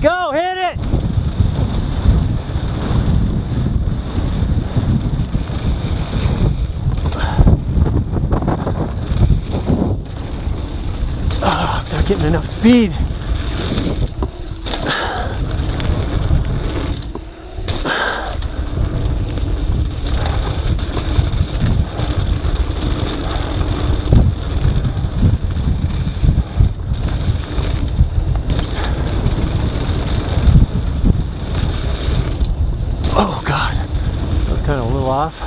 Go hit it. Oh, I'm not getting enough speed. Oh God, that was kind of a little off.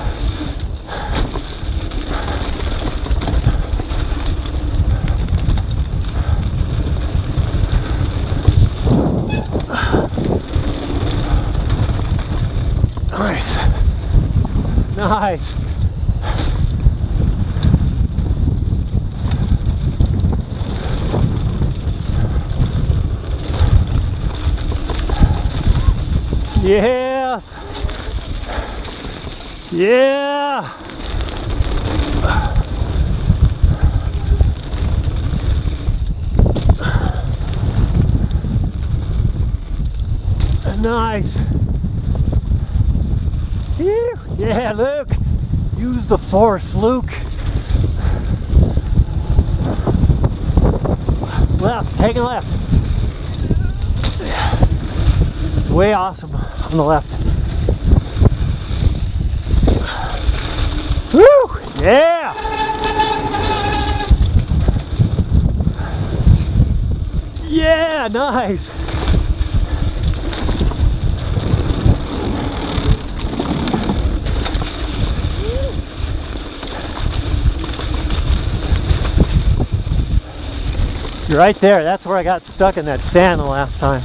Nice. Nice. Yes. Yeah. Nice. Yeah, Luke. Use the force, Luke. Left, hang left. It's way awesome on the left. Woo! Yeah! Yeah, nice. Right there. That's where I got stuck in that sand the last time.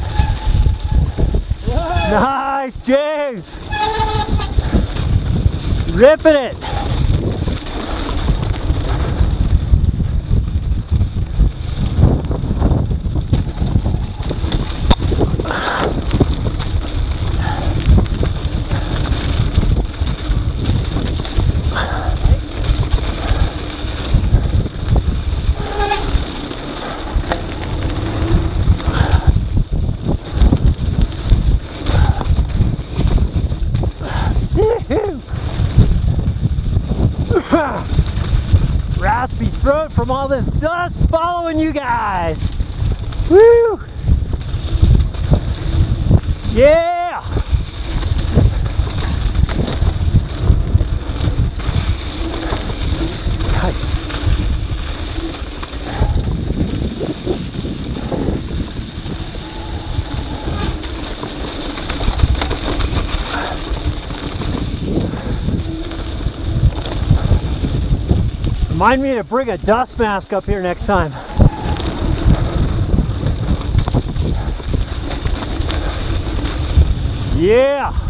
Nice, James. Ripping it. Throat from all this dust following you guys. Woo! Yeah! Nice. Remind me to bring a dust mask up here next time. Yeah.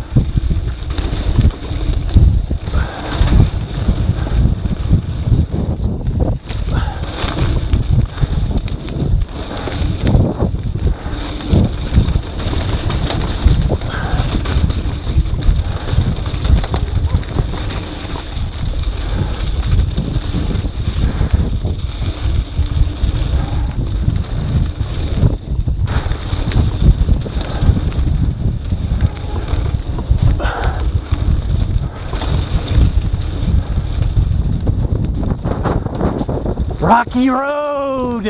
Rocky Road.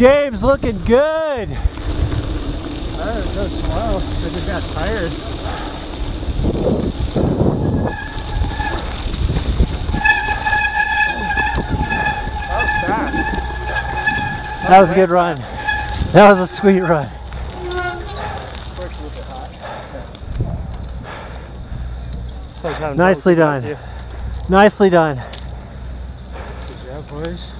James looking good. It goes slow. I just got tired. Oh, that. That was a good run. That was a sweet run. A little bit hot. Nicely done. Nicely done. Good job, boys. Good job, dude.